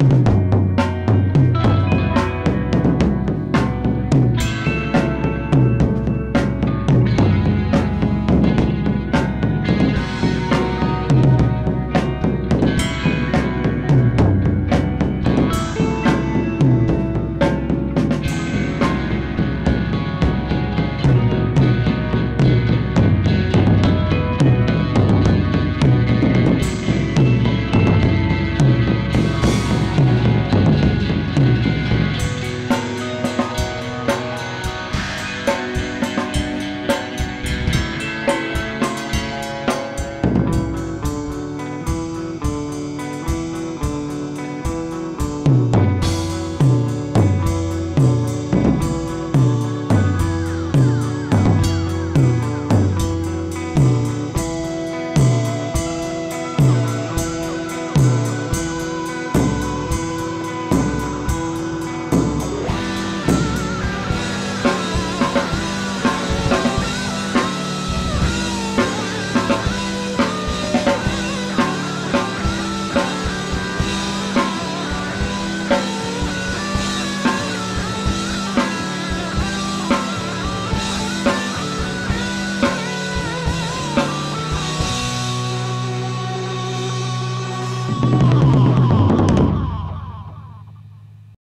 Bye.